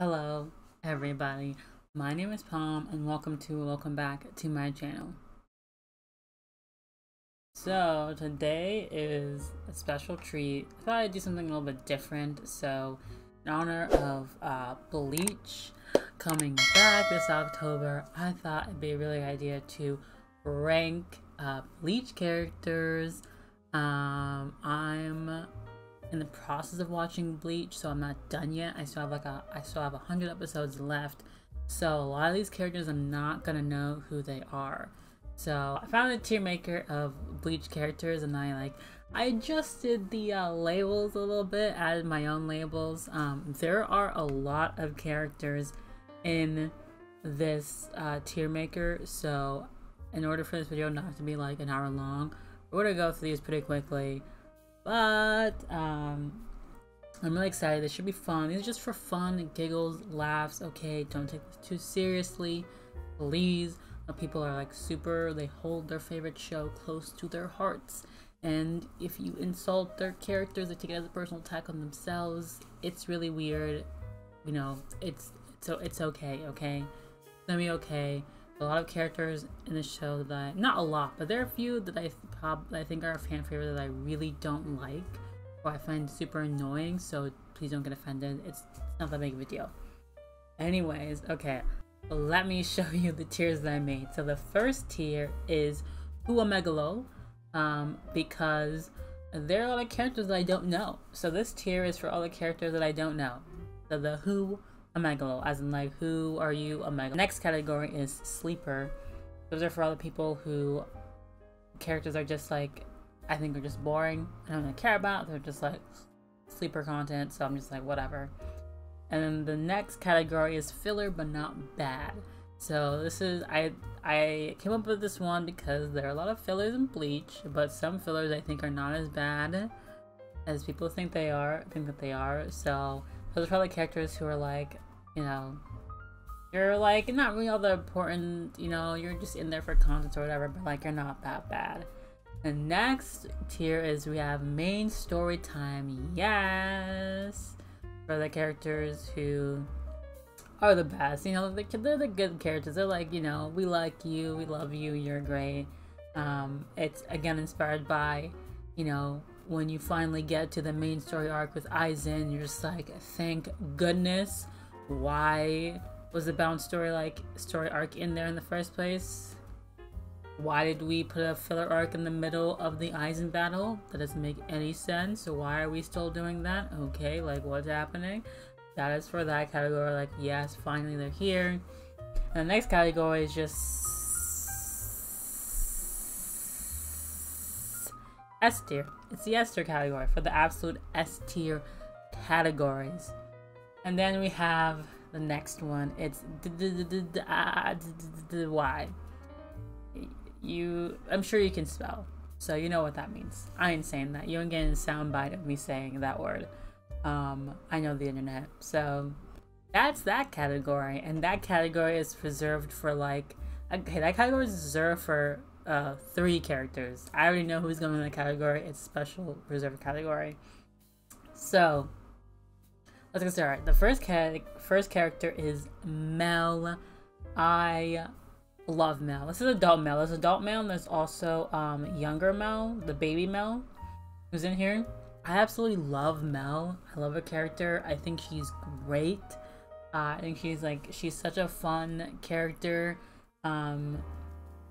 Hello, everybody. My name is Pom, and welcome to welcome back to my channel. So today is a special treat. I thought I'd do something a little bit different. So, in honor of uh, Bleach coming back this October, I thought it'd be a really good idea to rank uh, Bleach characters. Um, I'm in the process of watching Bleach, so I'm not done yet. I still have like a I still have a hundred episodes left. So a lot of these characters I'm not gonna know who they are. So I found a tier maker of Bleach characters and I like I adjusted the uh, labels a little bit, added my own labels. Um, there are a lot of characters in this uh, tier maker, so in order for this video not to be like an hour long, we're gonna go through these pretty quickly. But um, I'm really excited. This should be fun. Are just for fun, giggles, laughs. Okay, don't take this too seriously, please. People are like super. They hold their favorite show close to their hearts. And if you insult their characters, they take it as a personal attack on themselves. It's really weird. You know, it's so it's okay. Okay, it's gonna be okay a lot of characters in the show that I not a lot, but there are a few that I prob I think are a fan favorite that I really don't like or I find super annoying. So please don't get offended. It's, it's not that big of a deal. Anyways, okay, let me show you the tiers that I made. So the first tier is Uamegalo, um, because there are a lot of characters that I don't know. So this tier is for all the characters that I don't know. So the Who a megalo, as in like who are you a megalo. Next category is sleeper. Those are for all the people who characters are just like I think are just boring. I don't really care about. They're just like sleeper content, so I'm just like whatever. And then the next category is filler but not bad. So this is I I came up with this one because there are a lot of fillers in Bleach, but some fillers I think are not as bad as people think they are. Think that they are. So those are probably characters who are like, you know, you're like not really all that important, you know, you're just in there for content or whatever, but like you're not that bad. The next tier is we have main story time, yes, for the characters who are the best. You know, they're the good characters. They're like, you know, we like you, we love you, you're great. Um, it's again inspired by, you know, when you finally get to the main story arc with Aizen, you're just like, thank goodness. Why was the bound story like story arc in there in the first place? Why did we put a filler arc in the middle of the Aizen battle? That doesn't make any sense. So why are we still doing that? Okay, like what's happening? That is for that category. Like yes, finally they're here. And the next category is just S tier. It's the S tier category for the absolute S tier categories. And then we have the next one. It's Y. You, I'm sure you can spell, so you know what that means. I ain't saying that. You ain't getting a soundbite of me saying that word. Um, I know the internet, so that's that category, and that category is reserved for like, okay, that category is reserved for uh, three characters. I already know who's going in the category. It's special reserved category. So let's get started. The first cat first character is Mel. I love Mel. This is adult Mel. There's adult Mel and there's also um, younger Mel, the baby Mel, who's in here. I absolutely love Mel. I love her character. I think she's great. Uh, I think she's like she's such a fun character. Um,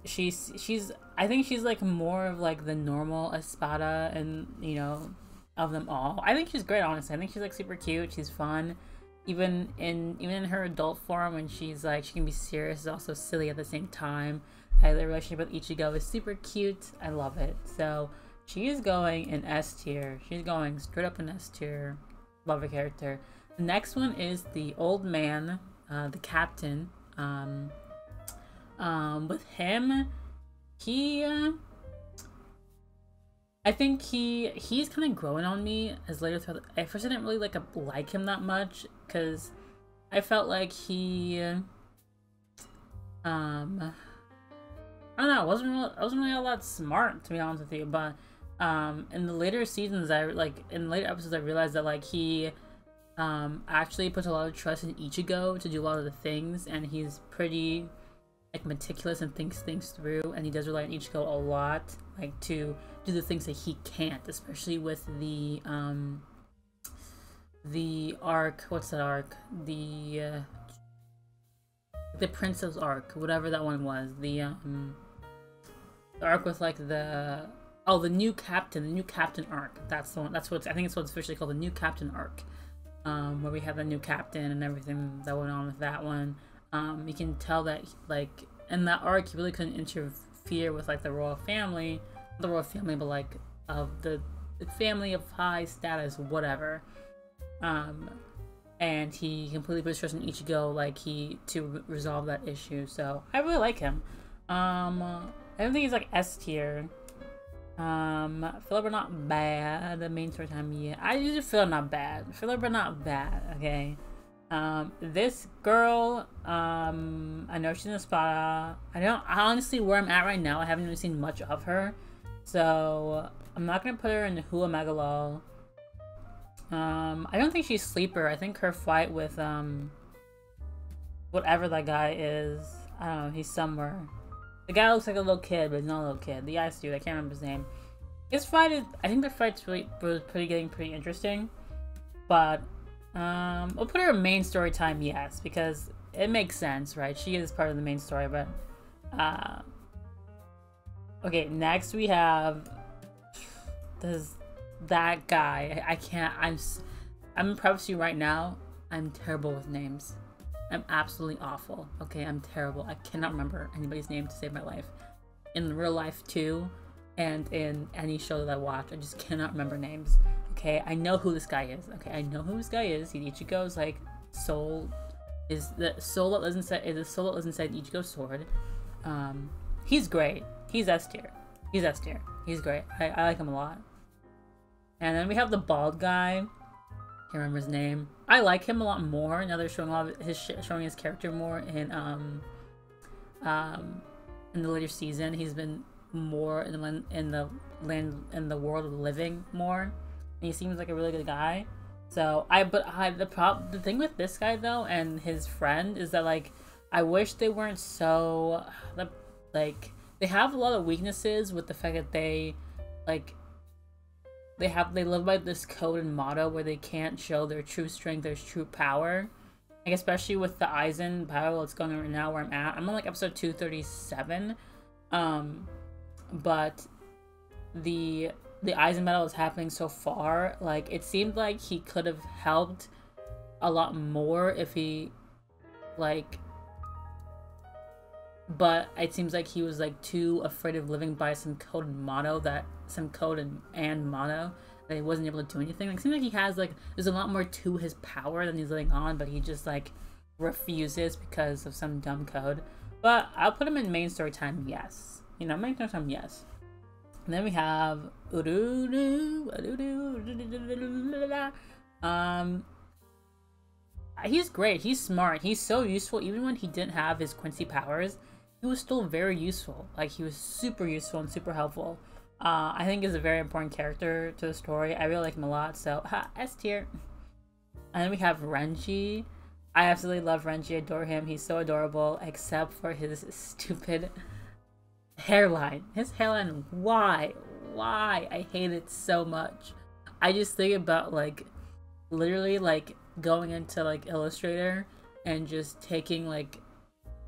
she's she's I think she's like more of like the normal Espada and you know of them all. I think she's great honestly. I think she's like super cute. She's fun. Even in even in her adult form when she's like she can be serious also silly at the same time. I, the relationship with Ichigo is super cute. I love it. So she is going in S tier. She's going straight up in S tier. Love her character. The next one is the old man, uh, the captain. Um, um, with him, he, uh, I think he he's kind of growing on me as later throughout. The, at first, I didn't really like a, like him that much because I felt like he, um, I don't know. I wasn't really, I wasn't really all that smart to be honest with you. But um, in the later seasons, I like in later episodes, I realized that like he um, actually puts a lot of trust in Ichigo to do a lot of the things, and he's pretty like meticulous and thinks things through, and he does rely on Ichigo a lot, like to do the things that he can't, especially with the um, the arc. What's that arc? The uh, the princess arc, whatever that one was. The um, the arc with like the oh the new captain, the new captain arc. That's the one. That's what I think it's what's officially called the new captain arc. Um, where we have the new captain and everything that went on with that one. Um, you can tell that like in that arc, he really couldn't interfere with like the royal family, the royal family, but like of the, family of high status, whatever. Um, and he completely put his trust in Ichigo, like he to resolve that issue. So I really like him. Um, I don't think he's like S tier. Um, not bad. The main story time, yeah. I usually feel not bad. Philip not bad. Okay. Um, this girl, um, I know she's in Espada. I don't honestly where I'm at right now. I haven't even seen much of her, so I'm not gonna put her in the Hula Megalol. Um, I don't think she's sleeper. I think her fight with um, whatever that guy is. I don't know. He's somewhere. The guy looks like a little kid, but he's not a little kid. The ice dude. I can't remember his name. His fight is. I think the fight's really was pretty getting pretty interesting, but um, we'll put her in main story time, yes, because it makes sense, right? She is part of the main story, but uh, okay. Next we have this that guy. I, I can't. I'm I'm promise you right now. I'm terrible with names. I'm absolutely awful. Okay, I'm terrible. I cannot remember anybody's name to save my life. In real life too, and in any show that I watch, I just cannot remember names. Okay, I know who this guy is. Okay, I know who this guy is. He Ichigo's like soul is the soul that lives inside is the soul that lives inside Ichigo's sword. Um, he's great. He's S tier. He's S tier. He's great. I, I like him a lot. And then we have the bald guy. Can't remember his name. I like him a lot more now. They're showing a lot of his showing his character more in um um in the later season. He's been more in the in the land in the world of living more he seems like a really good guy. So I, but I, the prop, the thing with this guy though, and his friend is that like, I wish they weren't so, like, they have a lot of weaknesses with the fact that they, like, they have they live by this code and motto where they can't show their true strength, their true power. Like especially with the Aizen battle that's going on right now where I'm at. I'm on like episode 237. Um but the the Aizen battle is happening so far, like it seemed like he could have helped a lot more if he like but it seems like he was like too afraid of living by some code and motto that some code and, and motto that he wasn't able to do anything. Like it seems like he has like there's a lot more to his power than he's letting on, but he just like refuses because of some dumb code. But I'll put him in main story time, yes. You know, main story time, yes. And then we have um he's great. He's smart. He's so useful. Even when he didn't have his Quincy powers, he was still very useful. Like he was super useful and super helpful. Uh, I think he's a very important character to the story. I really like him a lot. So ha, S tier. And then we have Renji. I absolutely love Renji. Adore him. He's so adorable, except for his stupid hairline. His hairline, why? Why? I hate it so much. I just think about like literally like going into like Illustrator and just taking like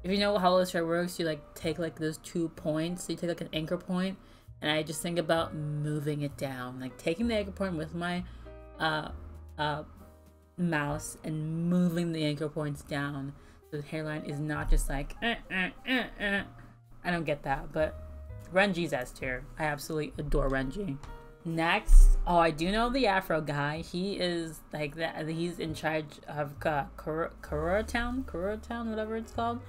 if you know how Illustrator works, you like take like those two points, so you take like an anchor point, and I just think about moving it down, like taking the anchor point with my uh uh mouse and moving the anchor points down so the hairline is not just like eh, eh, eh, I don't get that, but Renji's S tier. I absolutely adore Renji. Next, oh, I do know the Afro guy. He is like that. He's in charge of uh, Town, Karura Town, whatever it's called.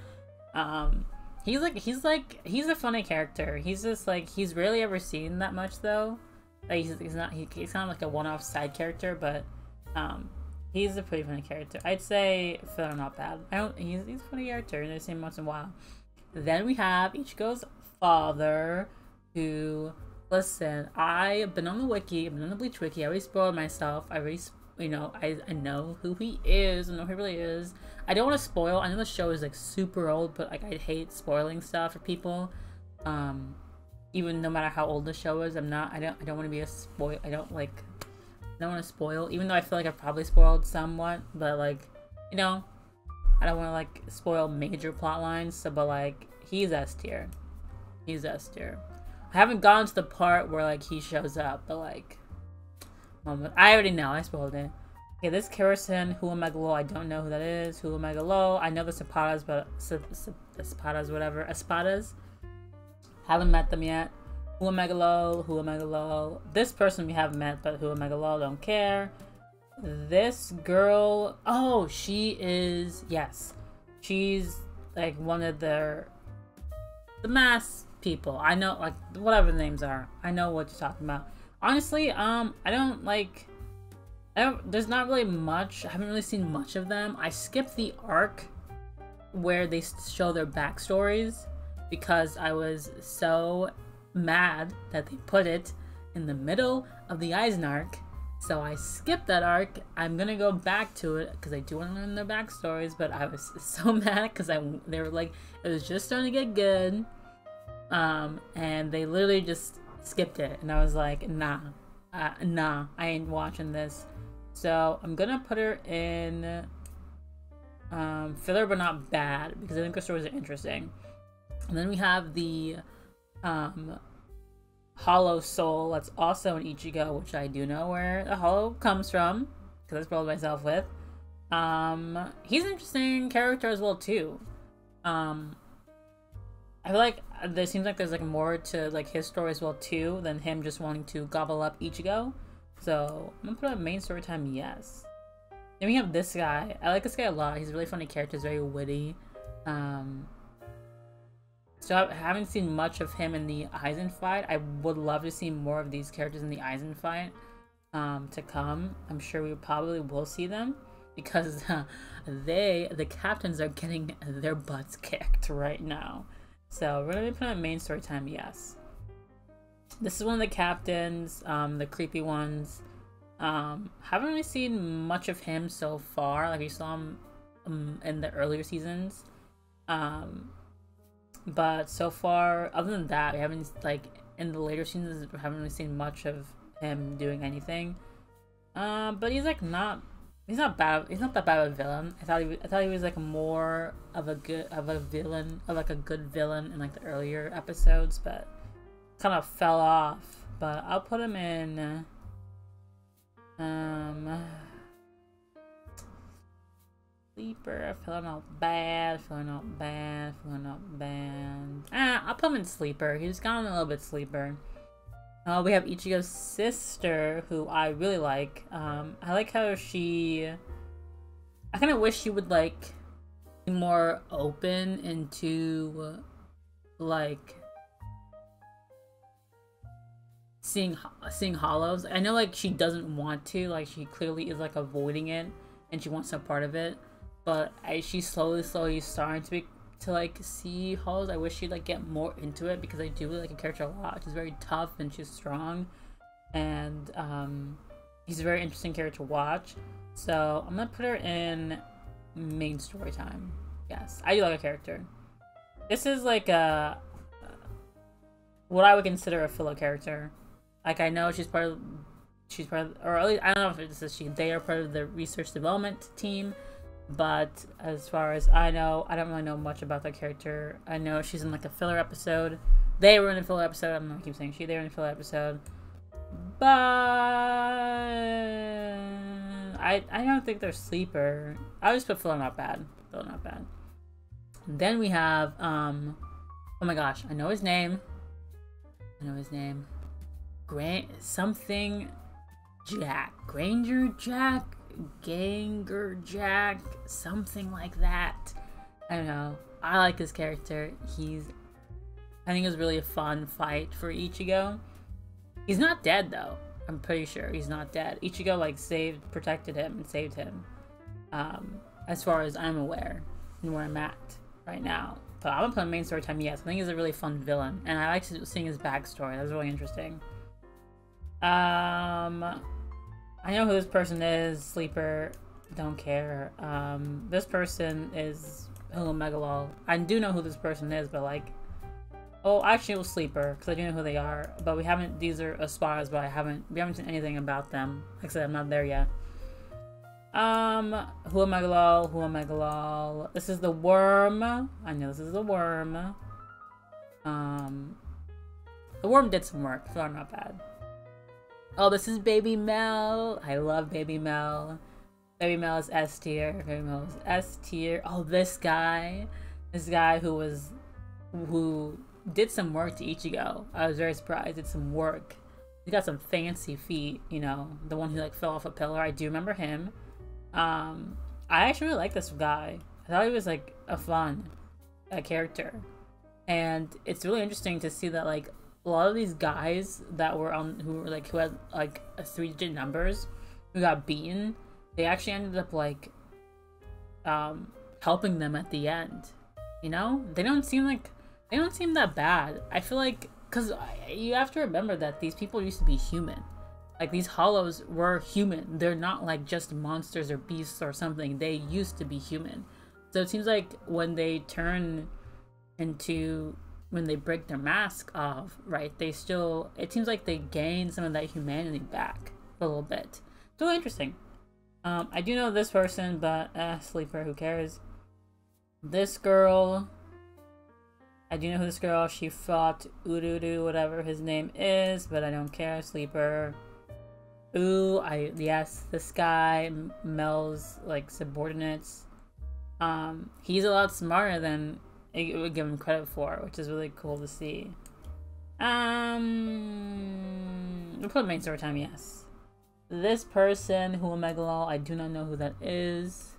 Um, he's like he's like he's a funny character. He's just like he's rarely ever seen that much though. Like he's, he's not he, he's kind of like a one-off side character, but um, he's a pretty funny character. I'd say Phil not bad. I don't. He's he's a funny character, and I see him once in a while. Then we have Ichigo's father, who, listen, I've been on the wiki, I've been on the Bleach wiki, I already spoiled myself, I already you know, I, I know who he is. I know who he really is. I don't want to spoil. I know the show is like super old, but like I hate spoiling stuff for people. Um, even no matter how old the show is, I'm not. I don't. I don't want to be a spoil. I don't like. I don't want to spoil. Even though I feel like I've probably spoiled somewhat, but like, you know, I don't want to like spoil major plot lines. So, but like, he's S tier. He's S tier. I haven't gotten to the part where like he shows up, but like. I already know. I spoiled it. Okay, this Kerrison, Hula Megalo, I don't know who that is. Hula Megalo, I know the Zapatas, but Espadas, whatever. Espadas. Haven't met them yet. Hula Megalo, Hula Megalo. This person we haven't met, but Hula Megalo, don't care. This girl, oh, she is, yes. She's like one of their, the mass people. I know, like, whatever the names are. I know what you're talking about. Honestly, um, I don't like there's not really much. I haven't really seen much of them. I skipped the arc where they show their backstories because I was so mad that they put it in the middle of the Aizen arc. So I skipped that arc. I'm gonna go back to it because I do want to learn their backstories. But I was so mad because I they were like it was just starting to get good, um, and they literally just skipped it, and I was like, nah, uh, nah, I ain't watching this. So I'm gonna put her in um, filler, but not bad because I think her stories are interesting. And then we have the um, Hollow Soul that's also an Ichigo, which I do know where the Hollow comes from because I spoiled myself with. Um, he's an interesting character as well too. Um, I feel like there seems like there's like more to like his story as well too than him just wanting to gobble up Ichigo. So I'm gonna put a main story time, yes. Then we have this guy. I like this guy a lot. He's a really funny character. He's very witty. Um, so I haven't seen much of him in the Aizen fight. I would love to see more of these characters in the Aizen fight um, to come. I'm sure we probably will see them because uh, they, the captains, are getting their butts kicked right now. So we're gonna be putting on main story time, yes. This is one of the captains, um, the creepy ones. Um, haven't really seen much of him so far. Like we saw him um, in the earlier seasons. Um, but so far, other than that, we haven't like in the later seasons. We haven't really seen much of him doing anything. Um, but he's like not. He's not bad. He's not that bad of a villain. I thought he. I thought he was like more of a good of a villain, of like a good villain in like the earlier episodes, but kind of fell off, but I'll put him in. Um, sleeper. Feeling not bad. Feeling not bad. Feeling not bad. Ah, I'll put him in sleeper. He's gone a little bit sleeper. Uh, we have Ichigo's sister, who I really like. Um, I like how she. I kind of wish she would like be more open into like seeing seeing hollows. I know like she doesn't want to, like she clearly is like avoiding it and she wants no part of it. But as she's slowly, slowly starting to be to like see hollows, I wish she'd like get more into it because I do really like a character a lot. She's very tough and she's strong, and um, he's a very interesting character to watch. So I'm gonna put her in main story time. Yes, I do like a character. This is like a what I would consider a filler character. Like I know she's part of, she's part of, or at least I don't know if this is she. They are part of the research development team, but as far as I know, I don't really know much about that character. I know she's in like a filler episode. They were in a filler episode. I don't know. I keep saying she. They were in a filler episode, but I I don't think they're sleeper. I just put filler not bad. Filler not bad. then we have um, oh my gosh, I know his name. I know his name. Grant something Jack. Granger Jack? Ganger Jack? Something like that. I don't know. I like his character. He's I think it was really a fun fight for Ichigo. He's not dead though. I'm pretty sure he's not dead. Ichigo like saved protected him and saved him. Um, as far as I'm aware and where I'm at right now. But I'm gonna put main story time, yes. I think he's a really fun villain. And I like seeing his backstory. That was really interesting. Um, I know who this person is. Sleeper. Don't care. Um, this person is Hula Megalol. I do know who this person is, but like, oh, actually, it was Sleeper because I do know who they are. But we haven't. These are Espadas, but I haven't. We haven't seen anything about them. Like I said, I'm not there yet. Um, Hula Megalol, Hula Megalol. This is the worm. I know this is the worm. Um, the worm did some work, so I'm not bad. Oh, this is Baby Mel. I love Baby Mel. Baby Mel is S tier. Baby Mel is S tier. Oh, this guy. This guy who was, who did some work to Ichigo. I was very surprised. Did some work. He got some fancy feet, you know. The one who like fell off a pillar. I do remember him. Um, I actually really like this guy. I thought he was like a fun uh, character, and it's really interesting to see that like a lot of these guys that were on who were like who had like a three digit numbers who got beaten, they actually ended up like um helping them at the end. You know, they don't seem like they don't seem that bad. I feel like because you have to remember that these people used to be human like these hollows were human. They're not like just monsters or beasts or something. They used to be human. So it seems like when they turn into when they break their mask off, right? They still it seems like they gain some of that humanity back a little bit. Really interesting. Um, I do know this person, but uh, sleeper, who cares? This girl, I do know who this girl. She fought Urudu, whatever his name is, but I don't care. Sleeper. Ooh, I yes, this guy Mel's like subordinates. Um, he's a lot smarter than it would give him credit for, which is really cool to see. Um, we'll put main story time. Yes, this person who a Megalol, I do not know who that is.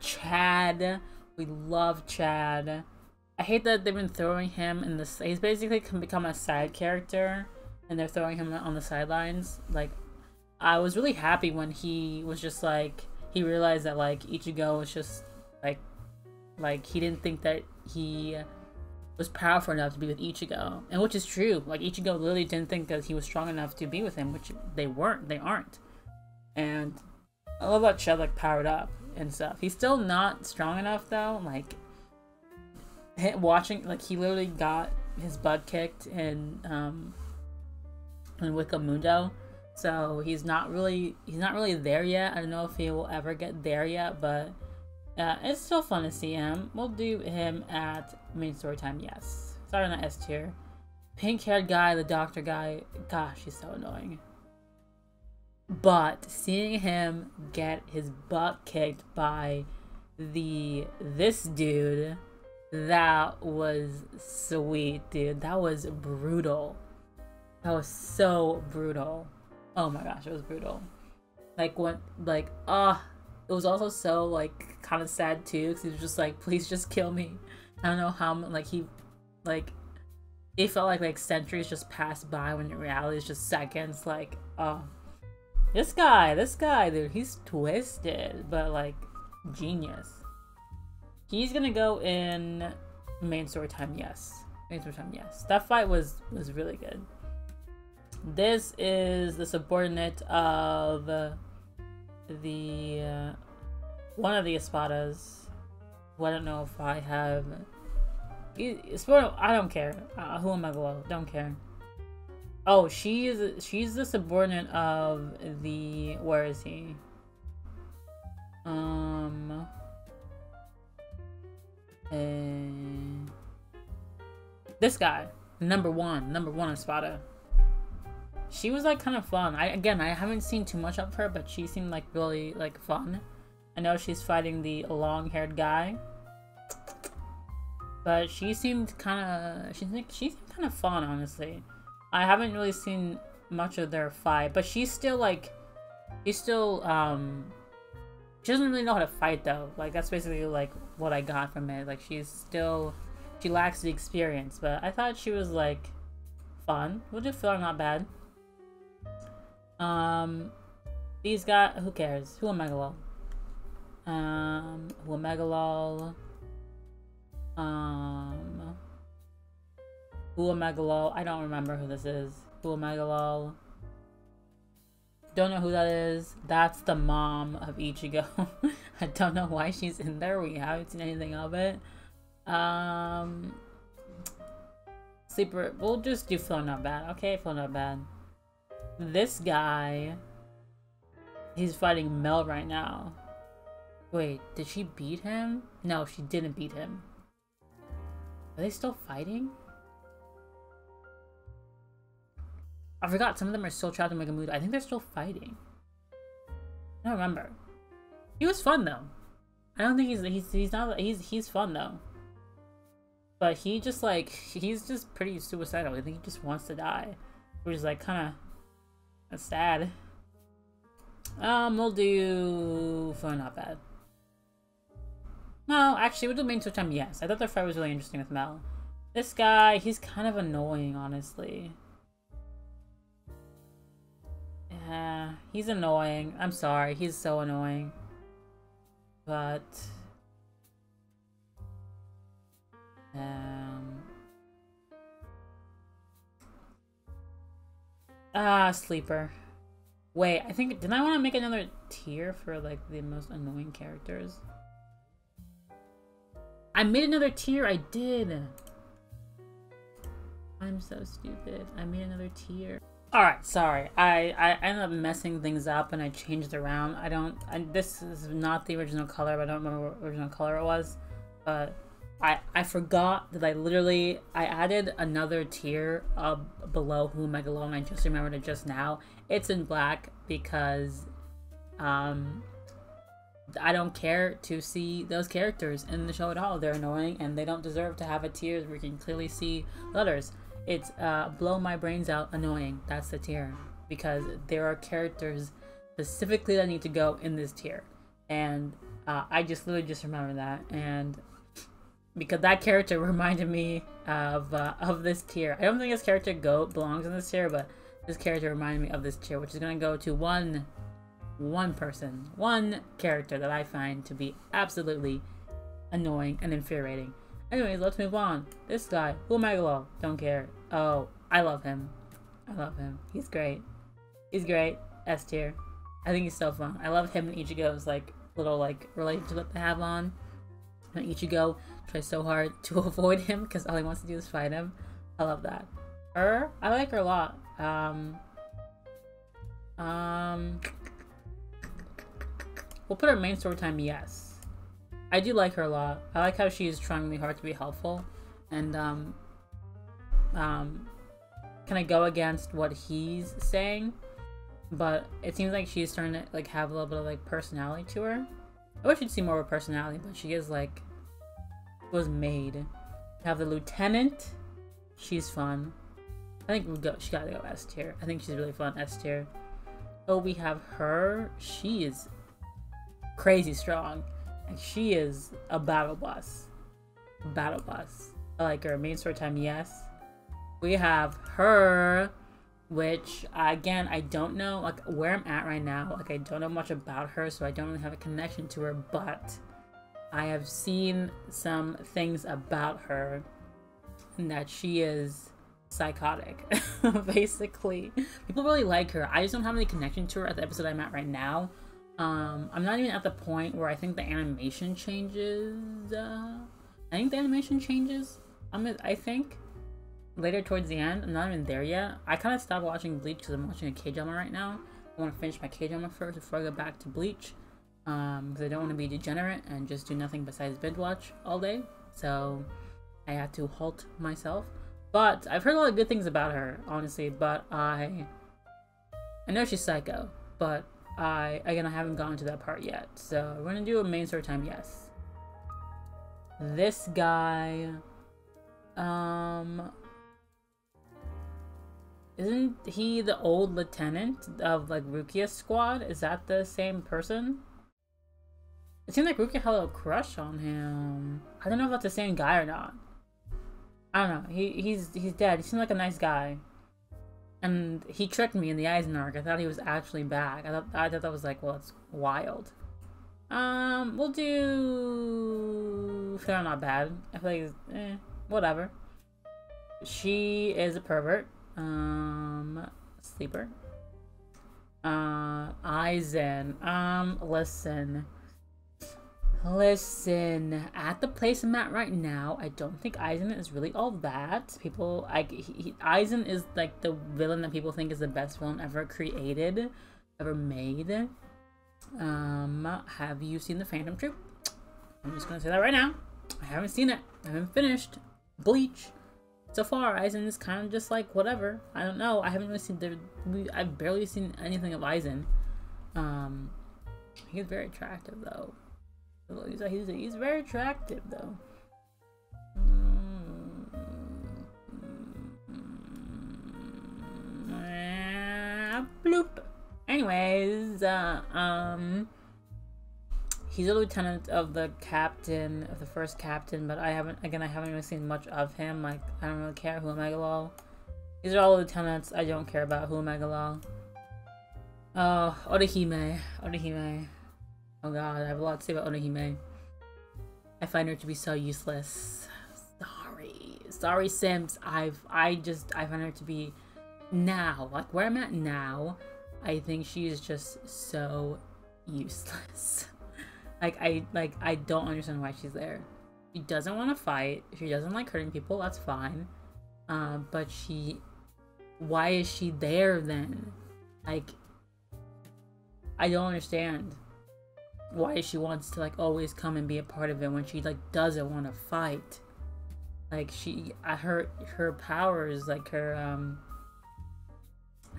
Chad, we love Chad. I hate that they've been throwing him in this. He's basically can become a side character, and they're throwing him on the sidelines. Like I was really happy when he was just like he realized that like Ichigo was just like like he didn't think that he was powerful enough to be with Ichigo, and which is true. Like Ichigo literally didn't think that he was strong enough to be with him, which they weren't. They aren't. And I love that Chad like powered up and stuff. He's still not strong enough though. Like watching, like he literally got his butt kicked in um in Hueco Mundo so he's not really he's not really there yet. I don't know if he will ever get there yet, but uh, it's still fun to see him. We'll do him at main story time. Yes, sorry, not S tier. Pink haired guy, the doctor guy. Gosh, he's so annoying. But seeing him get his butt kicked by the this dude, that was sweet, dude. That was brutal. That was so brutal. Oh my gosh, it was brutal. Like when, like, ah, it was also so like kind of sad too, because he was just like, please just kill me. I don't know how like he, like, it felt like like centuries just passed by when in reality it's just seconds. Like, oh, this guy, this guy, dude, he's twisted, but like genius. He's gonna go in main story time, yes. Main story time, yes. That fight was was really good. This is the subordinate of the uh, one of the espadas. I don't know if I have. I don't care. Uh, who am I below? Don't care. Oh, she's she's the subordinate of the. Where is he? Um. Uh, this guy, number one, number one Espada she was like kind of fun. I again, I haven't seen too much of her, but she seemed like really like fun. I know she's fighting the long-haired guy, but she seemed kind of she she seemed kind of fun, honestly. I haven't really seen much of their fight, but she's still like she's still um she doesn't really know how to fight though. Like that's basically like what I got from it. Like she's still she lacks the experience, but I thought she was like fun. Would you feel not bad? Um, these guys, who cares? Who am Megalol? Um, who am Megalol? Um, who am Megalol? I don't remember who this is. Who am Megalol? Don't know who that is. That's the mom of Ichigo. I don't know why she's in there. We haven't seen anything of it. Um, sleeper. We'll just do flow not bad. Okay, flow not bad. This guy. He's fighting Mel right now. Wait, did she beat him? No, she didn't beat him. Are they still fighting? I forgot some of them are still trapped in Megamood. I think they're still fighting. I don't remember. He was fun though. I don't think he's he's he's not he's he's fun though. But he just like he's just pretty suicidal. I think he just wants to die. Which is like kinda that's sad. Um we'll do fun not bad. No, actually we'll do main switch time yes. I thought the fight was really interesting with Mel. This guy, he's kind of annoying, honestly. Yeah, he's annoying. I'm sorry, he's so annoying. But... Um... Ah, sleeper. Wait, I think, didn't I want to make another tier for, like, the most annoying characters? I made another tier, I did! I'm so stupid. I made another tier. Alright, sorry. I, I ended up messing things up and I changed around. I don't... I, this is not the original color, but I don't remember what original color it was. But I, I forgot that I literally... I added another tier uh, below Who Megalone. I just remembered it just now. It's in black because... Um, I don't care to see those characters in the show at all. They're annoying and they don't deserve to have a tier where you can clearly see letters. It's uh, blow my brains out annoying. That's the tier. Because there are characters specifically that need to go in this tier. And uh, I just literally just remember that. And because that character reminded me of uh, of this tier. I don't think this character go belongs in this tier, but this character reminded me of this tier, which is gonna go to one one person, one character that I find to be absolutely annoying and infuriating. Anyways, let's move on. This guy, Who Megalo, don't care. Oh, I love him. I love him. He's great. He's great. S tier. I think he's so fun. I love him and Ichigo's like little like relationship that they have on. And Ichigo tries so hard to avoid him because all he wants to do is fight him. I love that. Her, I like her a lot. Um, um, we'll put her main story time yes. I do like her a lot. I like how she's trying really hard to be helpful and um, um, kind of go against what he's saying. But it seems like she's starting to like have a little bit of like personality to her. I wish you'd see more of a personality, but she is like was made. We Have the lieutenant. She's fun. I think we go. She gotta go S tier. I think she's really fun S tier. Oh, we have her. She is crazy strong. And she is a battle boss. Battle boss. I like her. Main story time, yes. We have her, which again, I don't know like where I'm at right now. Like I don't know much about her, so I don't really have a connection to her, but I have seen some things about her and that she is psychotic basically people really like her i just don't have any connection to her at the episode i'm at right now um, I'm not even at the point where I think the animation changes. Uh, I think the animation changes. I'm, I think later towards the end. I'm not even there yet. I kind of stopped watching Bleach because I'm watching a K-drama right now. I want to finish my K-drama first before I go back to Bleach. Um, because I don't want to be degenerate and just do nothing besides binge watch all day. So I had to halt myself. But I've heard a lot of good things about her, honestly. But I, I know she's psycho. But I again I haven't gotten to that part yet. So we're gonna do a main story time, yes. This guy um isn't he the old lieutenant of like Rukia's squad? Is that the same person? It seems like Rukia had a crush on him. I don't know if that's the same guy or not. I don't know. He he's he's dead. He seemed like a nice guy. And he tricked me in the Aizen arc. I thought he was actually back. I thought I thought that was like, well, it's wild. Um, we'll do fair not bad. I feel like eh, whatever. She is a pervert. Um, sleeper. Uh, Aizen. Um, listen. Listen, at the place I'm at right now, I don't think Aizen is really all that. People, he, Aizen is like the villain that people think is the best villain ever created, ever made. Um, have you seen the Phantom Troupe? I'm just gonna say that right now. I haven't seen it. I haven't finished Bleach. So far, Aizen is kind of just like whatever. I don't know. I haven't really seen the. I've barely seen anything of Aizen. Um, he's very attractive though. He's, he's, he's very attractive though. Bloop. Anyways, uh, um, he's a lieutenant of the captain of the first captain, but I haven't again I haven't really seen much of him. Like I don't really care who Megalol. These are all lieutenants. I don't care about who Megalol. Oh, Orihime. Orihime. Oh god, I have a lot to say about Orihime. I find her to be so useless. Sorry. Sorry, Sims. I've, I just, I find her to be, now, like where I'm at now, I think she is just so useless. like, I, like, I don't understand why she's there. She doesn't want to fight. She doesn't like hurting people. That's fine. Um, but she, why is she there then? Like, I don't understand why she wants to like always come and be a part of it when she like doesn't want to fight. Like she I her her powers like her um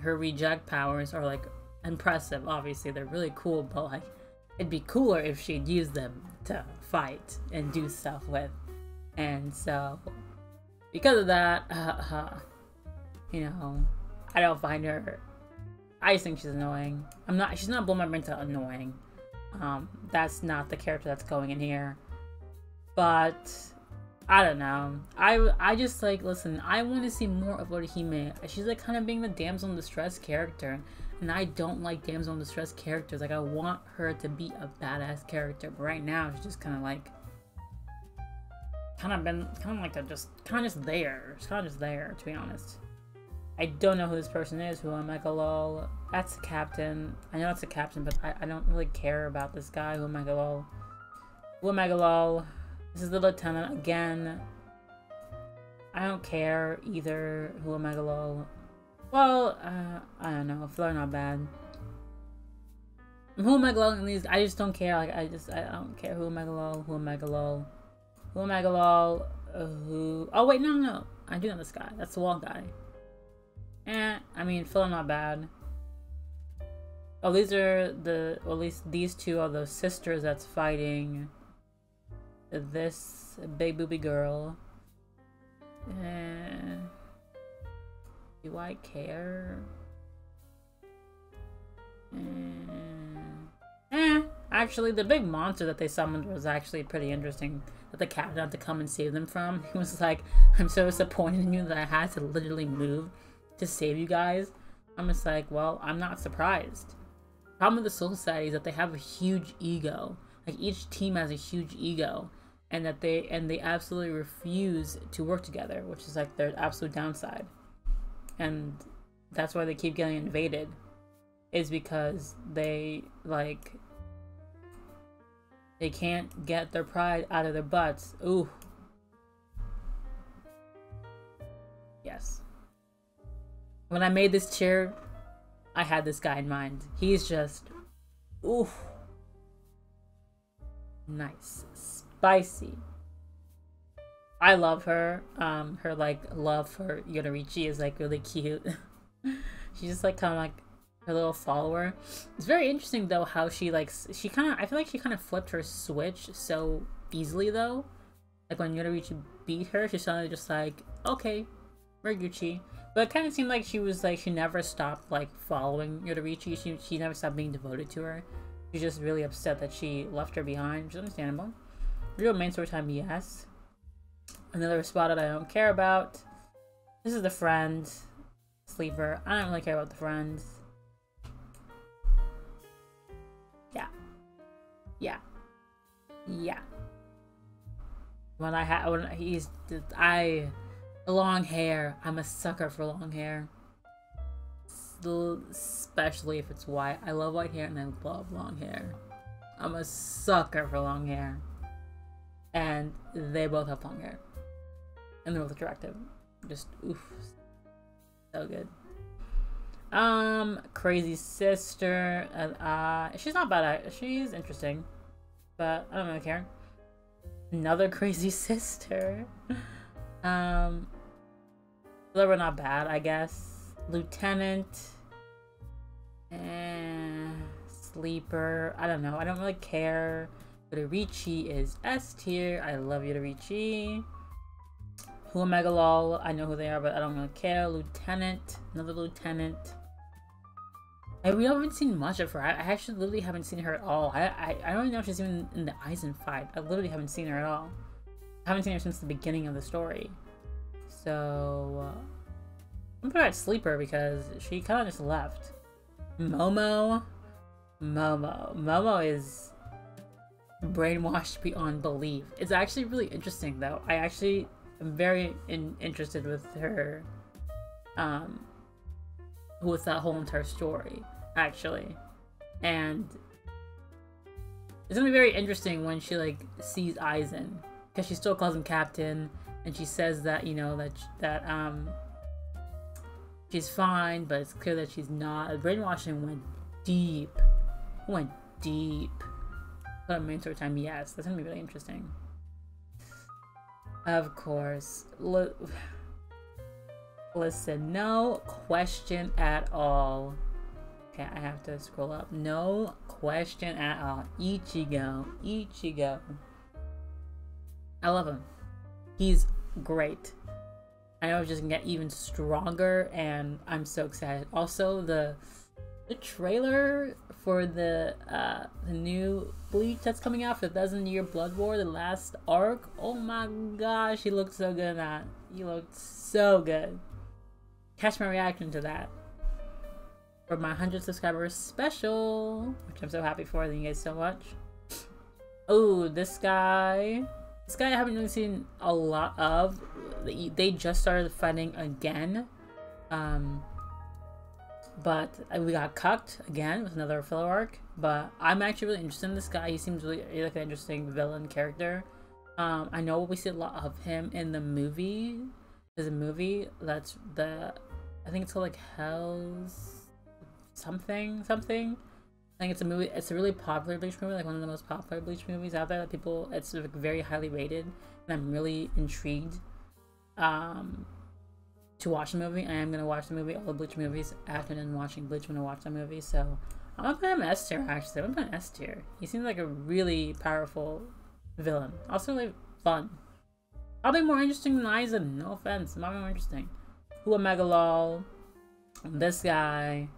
her reject powers are like impressive obviously they're really cool but like it'd be cooler if she'd use them to fight and do stuff with. And so because of that uh, uh, you know i don't find her i just think she's annoying. I'm not she's not blowing my brain to annoying um, that's not the character that's going in here. But I don't know. I I just like listen. I want to see more of Orihime. She's like kind of being the damsel in distress character, and I don't like damsel in distress characters. Like I want her to be a badass character, but right now she's just kind of like kind of been kind of like a just kind of just there. She's kind of just there, to be honest. I don't know who this person is, who I'm like a lol. That's the captain. I know it's a captain, but I, I don't really care about this guy, who am I lol. Who am I lol. This is the lieutenant again. I don't care either who am I lol. Well, uh, I don't know. They're not bad. Who am I lol these? I just don't care. Like I just I don't care who am I lol. Who am I lol. Who am I lol. Uh, who? Oh wait, no, no, no. I do know this guy. That's the wall guy. Eh, I mean, Phil not bad. Oh, these are the, well, at least these two are the sisters that's fighting this big booby girl. Eh, do I care? Eh, eh, actually, the big monster that they summoned was actually pretty interesting. That the captain had to come and save them from. He was like, I'm so disappointed in you that I had to literally move to save you guys. I'm just like, well, I'm not surprised. Problem with the Soul Society is that they have a huge ego. Like each team has a huge ego, and that they and they absolutely refuse to work together, which is like their absolute downside. And that's why they keep getting invaded, is because they like they can't get their pride out of their butts. Ooh. Yes. When I made this chair, I had this guy in mind. He's just, oof. Nice. Spicy. I love her. Um, her like love for Yoruichi is like really cute. She's just like kind of like her little follower. It's very interesting though how she like she kind of I feel like she kind of flipped her switch so easily though. Like when Yoruichi beat her, she suddenly just like okay, we're. But it kind of seemed like she was like, she never stopped like following Yoruichi. She, she never stopped being devoted to her. She's just really upset that she left her behind, which is understandable. Real main story time, yes. Another spot that I don't care about. This is the friend. Sleeper. I don't really care about the friends. Yeah. Yeah. Yeah. When I had when he's I Long hair. I'm a sucker for long hair. especially if it's white. I love white hair and I love long hair. I'm a sucker for long hair. And they both have long hair. And they're both attractive. Just oof. So good. Um, crazy sister. Uh, uh she's not bad. She's interesting, but I don't really care. Another crazy sister. um, they were not bad, I guess. Lieutenant. Eh, sleeper. I don't know. I don't really care. Yutarichi is S tier. I love Yutarichi. Who Omega Lol. I know who they are, but I don't really care. Lieutenant. Another lieutenant. I we haven't seen much of her. I, I, actually literally haven't seen her at all. I, I, I don't even know if she's even in the Aizen fight. I literally haven't seen her at all. I haven't seen her since the beginning of the story. So, uh, I'm gonna put Sleeper because she kind of just left. Momo, Momo, Momo is brainwashed beyond belief. It's actually really interesting though. I actually am very in interested with her, um, with that whole entire story actually, and it's gonna be very interesting when she like sees Aizen because she still calls him Captain, and she says that you know that that um she's fine, but it's clear that she's not. Brainwashing went deep. went deep. But main story time, yes. That's gonna be really interesting. Of course. L listen, no question at all. Okay, I have to scroll up. No question at all. Ichigo. Ichigo. I love him. He's great. I know it's just gonna get even stronger, and I'm so excited. Also, the the trailer for the uh, the new Bleach that's coming out for the Thousand Year Blood War, the last arc. Oh my gosh, he looked so good in that. He looked so good. Catch my reaction to that for my 100 subscribers special, which I'm so happy for. Thank you guys so much. Oh, this guy. This guy I haven't really seen a lot of. They just started fighting again. Um, but we got cucked again with another filler arc. But I'm actually really interested in this guy. He seems really, like an interesting villain character. Um, I know we see a lot of him in the movie. There's a movie that's the, I think it's called like Hell's something something. It's a movie. It's a really popular Bleach movie, like one of the most popular Bleach movies out there. That people, it's like very highly rated, and I'm really intrigued um, to watch the movie. I am gonna watch the movie, all the Bleach movies after then watching Bleach when I watch the movie. So I'm gonna put him S tier. Actually, I'm gonna put him S tier. He seems like a really powerful villain. Also, really fun. Probably more interesting than Aizen. No offense, not more interesting. Who a Megalol. This guy.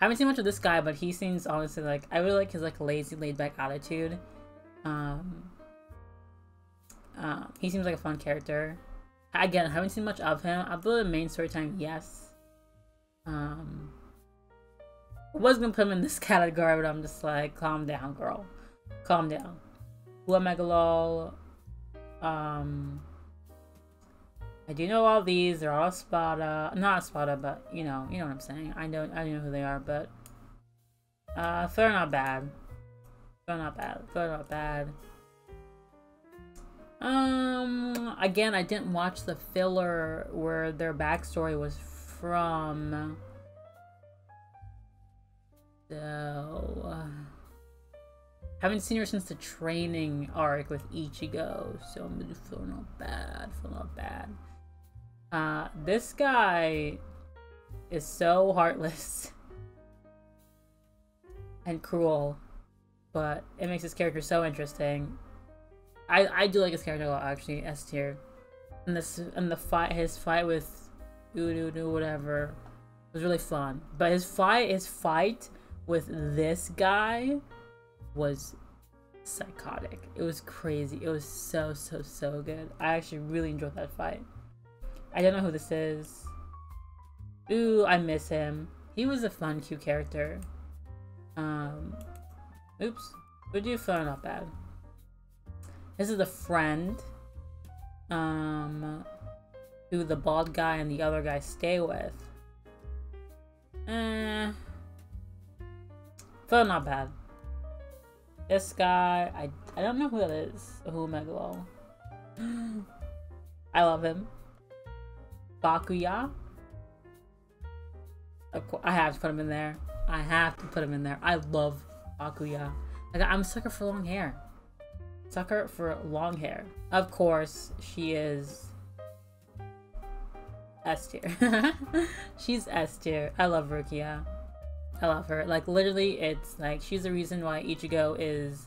I haven't seen much of this guy, but he seems honestly like I really like his like lazy, laid back attitude. Um, uh, he seems like a fun character. Again, I haven't seen much of him. I believe the main story time, yes. Um, I was gonna put him in this category, but I'm just like, calm down, girl, calm down. Who Blue Megalol, um, I do know all these. They're all Spada. Not Spada, but you know, you know what I'm saying. I know, I don't know who they are, but uh, they're not bad. They're not bad. They're not bad. Um, again, I didn't watch the filler where their backstory was from. So, uh, haven't seen her since the training arc with Ichigo, so I'm gonna feel not bad. Feel not bad. Uh, this guy is so heartless and cruel, but it makes his character so interesting. I I do like his character a lot actually, S tier. And this and the fight his fight with Udu whatever was really fun. But his fight his fight with this guy was psychotic. It was crazy. It was so so so good. I actually really enjoyed that fight. I don't know who this is. Ooh, I miss him. He was a fun, cute character. Um, oops. Would you feel not bad? This is a friend. Um, who the bald guy and the other guy stay with. Eh. Felt not bad. This guy, I, I don't know who that is. Who Megalo. I love him. Byakuya. I have to put him in there. I have to put him in there. I love Byakuya. I'm a sucker for long hair. Sucker for long hair. Of course, she is S tier. she's S tier. I love Rukia. I love her. Like literally, it's like she's the reason why Ichigo is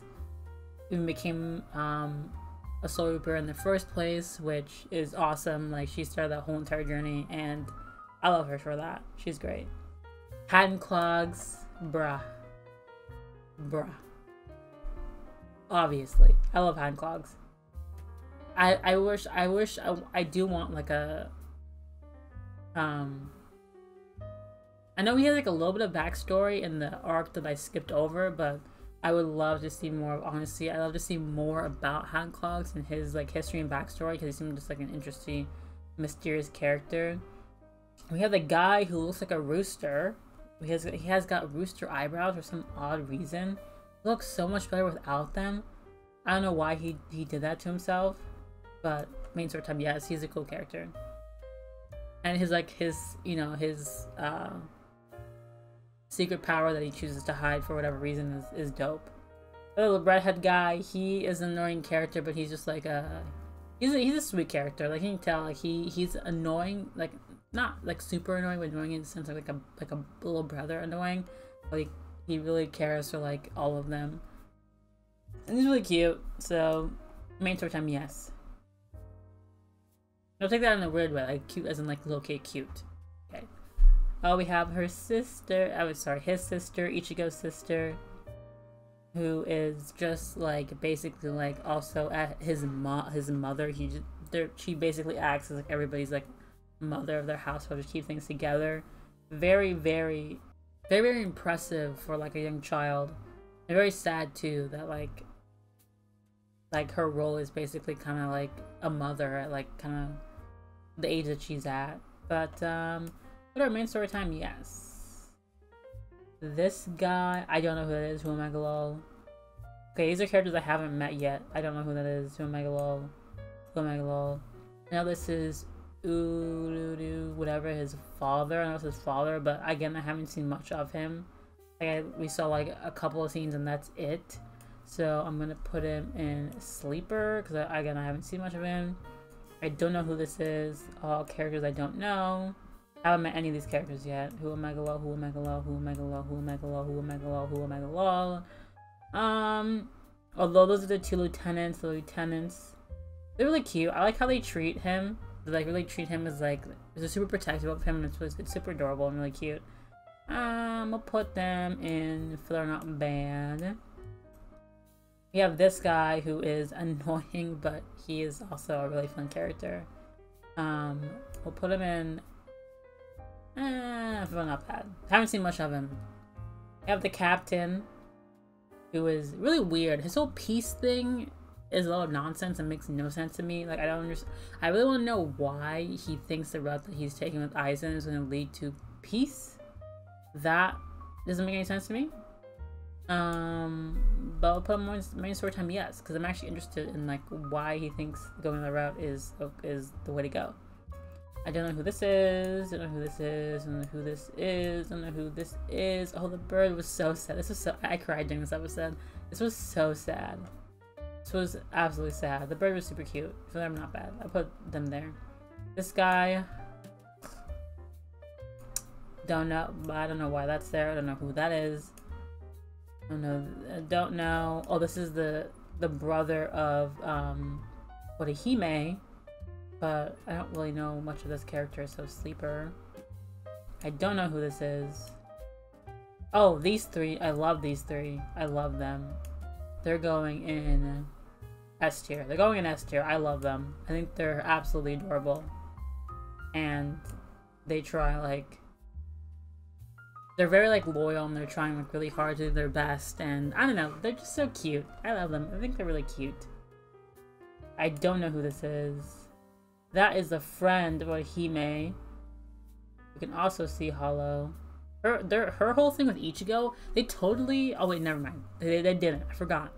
even became um, a Soul Reaper in the first place, which is awesome. Like she started that whole entire journey, and I love her for that. She's great. Hat and clogs, bruh, bruh. Obviously, I love hand clogs. I I wish I wish I, I do want like a um I know he has like a little bit of backstory in the arc that I skipped over, but I would love to see more. Of honestly, I love to see more about Hand Clogs and his like history and backstory because he seemed just like an interesting, mysterious character. We have the guy who looks like a rooster. He has he has got rooster eyebrows for some odd reason. He looks so much better without them. I don't know why he he did that to himself, but main sword type yes, he's a cool character. And his like his you know his. uh secret power that he chooses to hide for whatever reason is, is dope. The little redhead guy, he is an annoying character, but he's just like a he's a, he's a sweet character. Like you can tell, like he he's annoying, like not like super annoying, but annoying in the sense of like a like a little brother annoying. Like he really cares for like all of them, and he's really cute. So main story time, yes. Don't take that in a weird way, like cute as in like little kid cute. Oh, we have her sister. I was sorry, his sister, Ichigo's sister, who is just like basically like also at his mom, his mother. He just, she basically acts as like everybody's like mother of their household to keep things together. Very, very, very, very impressive for like a young child. And very sad too that like like her role is basically kind of like a mother at like kind of the age that she's at. But um but our main story time, yes. This guy, I don't know who that is. Who am I, Galol? Okay, these are characters I haven't met yet. I don't know who that is. Who am I, Galol? Who am I? Now this is Uludu, whatever, his father. I know it's his father, but again, I haven't seen much of him. Like I, we saw like a couple of scenes and that's it. So I'm gonna put him in sleeper because again I haven't seen much of him. I don't know who this is. All characters I don't know. I haven't met any of these characters yet. Who am I Lol, who am I Lol, who am I Lol, who am I Lol, who am I Lol, who am I Lol. Um, although those are the two lieutenants, the lieutenants, they're really cute. I like how they treat him. They like really treat him as like, they're super protective of him and it's, it's super adorable and really cute. Um, I'll put them in if they're not bad. We have this guy who is annoying, but he is also a really fun character. Um, we'll put him in Eh, well, not bad. Haven't seen much of him. We have the captain, who is really weird. His whole peace thing is a lot of nonsense and makes no sense to me. Like, I don't understand. I really want to know why he thinks the route that he's taking with Aizen is going to lead to peace. That doesn't make any sense to me. Um, but I'll put main, main story time yes, because I'm actually interested in like why he thinks going that route is is the way to go. I don't know who this is. I don't know who this is. I don't know who this is. I don't know who this is. Oh, the bird was so sad. This was so. I cried during this episode. This was so sad. This was absolutely sad. The bird was super cute. So they're not bad. I put them there. This guy. Don't know. I don't know why that's there. I don't know who that is. I don't know. I don't know. Oh, this is the the brother of um, what a Hime but I don't really know much of this character, so Sleeper. I don't know who this is. Oh, these three. I love these three. I love them. They're going in S tier. They're going in S tier. I love them. I think they're absolutely adorable. And they try, like... They're very, like, loyal and they're trying, like, really hard to do their best. And, I don't know. They're just so cute. I love them. I think they're really cute. I don't know who this is. That is a friend of Hime. You can also see Hollow. her their her whole thing with Ichigo, they totally oh wait, never mind. They, they didn't. I forgot.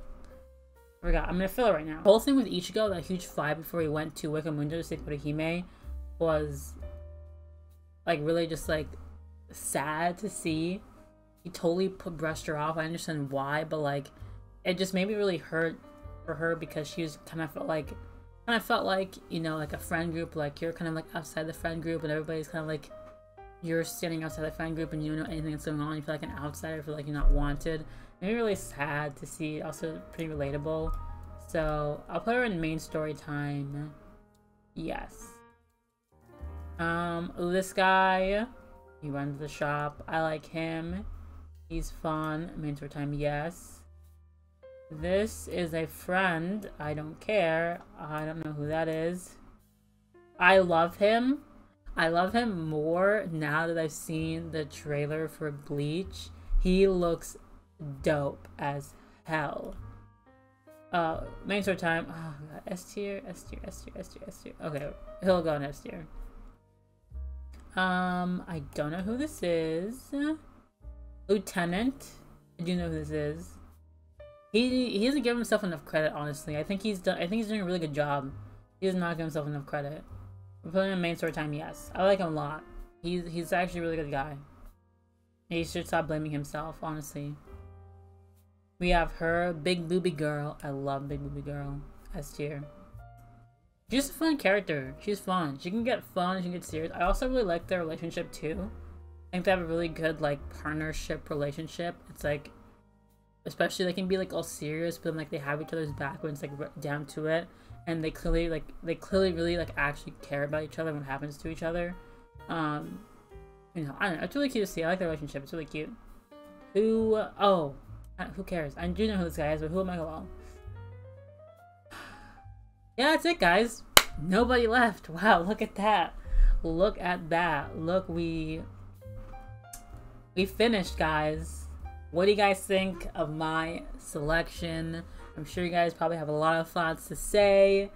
I forgot. I'm gonna fill it right now. The whole thing with Ichigo, that huge fight before he went to Hueco Mundo to save Hime, was like really just like sad to see. He totally put brushed her off. I understand why, but like it just made me really hurt for her because she was kind of felt like kind of felt like you know like a friend group like you're kind of like outside the friend group and everybody's kind of like you're standing outside the friend group and you don't know anything that's going on. You feel like an outsider feel like you're not wanted. Maybe really sad to see also pretty relatable. So i'll put her in main story time. Yes. Um this guy he runs the shop. I like him. He's fun. Main story time yes this is a friend. I don't care. I don't know who that is. I love him. I love him more now that I've seen the trailer for Bleach. He looks dope as hell. Uh, main story time. Oh god, S tier, S tier, S tier, S tier, S tier. Okay, he'll go in S tier. Um, I don't know who this is. Lieutenant. I do know who this is. He he doesn't give himself enough credit, honestly. I think he's done. I think he's doing a really good job. He does not give himself enough credit. We're putting him main story time, yes. I like him a lot. He's he's actually a really good guy. He should stop blaming himself, honestly. We have her, Big Booby Girl. I love Big Booby Girl. S tier. She's a fun character. She's fun. She can get fun, she can get serious. I also really like their relationship too. I think they have a really good like partnership relationship. It's like especially they can be like all serious but then, like they have each other's back when it's like down to it and they clearly like they clearly really like actually care about each other and what happens to each other. Um you know i don't know it's really cute to see i like the relationship it's really cute. Who oh who cares? I do know who this guy is but who am i well yeah that's it guys. Nobody left. Wow look at that. Look at that. Look we we finished guys what do you guys think of my selection? I'm sure you guys probably have a lot of thoughts to say.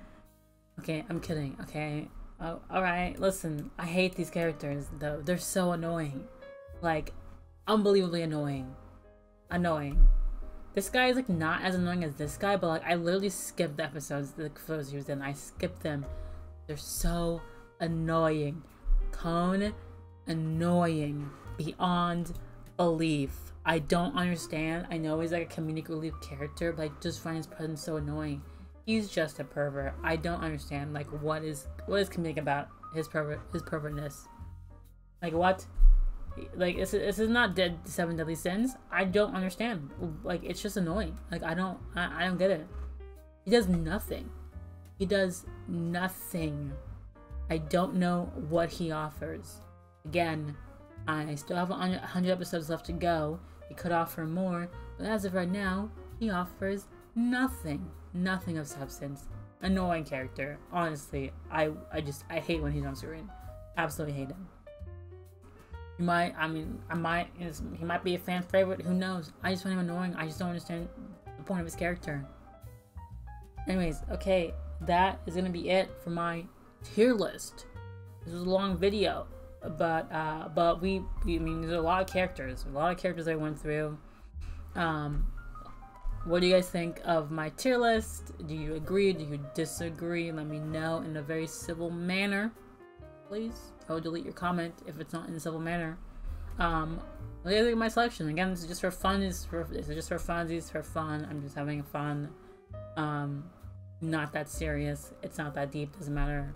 Okay, I'm kidding, okay? Oh, alright, listen, I hate these characters, though. They're so annoying. Like, unbelievably annoying. Annoying. This guy is, like, not as annoying as this guy, but, like, I literally skipped the episodes, the photos he was in. I skipped them. They're so annoying. Kon annoying. Beyond belief. I don't understand. I know he's like a comedic relief character, but I just find his presence so annoying. He's just a pervert. I don't understand like what is what is comedic about his pervert his pervertness. Like what? Like this is, not dead seven deadly sins. I don't understand. Like it's just annoying. Like I don't I, I don't get it. He does nothing. He does nothing. I don't know what he offers. Again, I still have 100 episodes left to go. He could offer more, but as of right now, he offers nothing. Nothing of substance. Annoying character. Honestly, I I just I hate when he's on screen. Absolutely hate him. He might, I mean, I might, he might be a fan favorite, who knows? I just find him annoying. I just don't understand the point of his character. Anyways, okay, that is gonna be it for my tier list. This was a long video but uh, but we, we, I mean, there's a lot of characters, a lot of characters I went through. Um, what do you guys think of my tier list? Do you agree? Do you disagree? Let me know in a very civil manner, please. I will delete your comment if it's not in a civil manner. Um, think of my selection? Again, this is just for fun. Is, for, this is just for funsies, for fun. I'm just having fun. Um, not that serious. It's not that deep. Doesn't matter.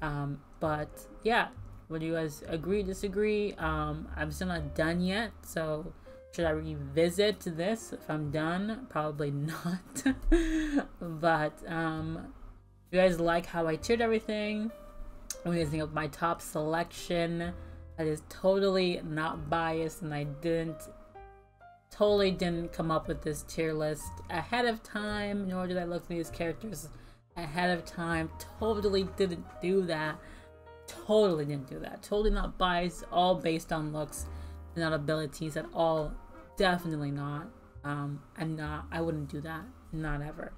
Um, but yeah, would you guys agree, disagree? Um, I'm still not done yet, so should I revisit this if I'm done? Probably not. but um, you guys like how I tiered everything? You guys think of my top selection? That is totally not biased, and I didn't totally didn't come up with this tier list ahead of time, nor did I look at these characters ahead of time. Totally didn't do that. Totally didn't do that. Totally not biased. All based on looks, not abilities at all. Definitely not. Um, I'm not. I wouldn't do that. Not ever.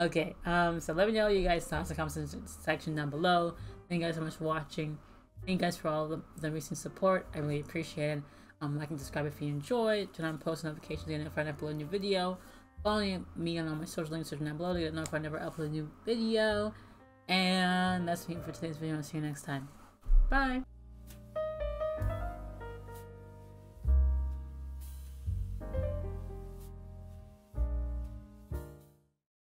Okay. Um. So let me know you guys thoughts in the section down below. Thank you guys so much for watching. Thank you guys for all the, the recent support. I really appreciate it. Um, like and subscribe if you enjoy. Turn on post notifications to get notified when I upload a new video. Follow me on all my social links down below to get notified whenever I upload a new video. And that's it for today's video. I'll see you next time. Bye!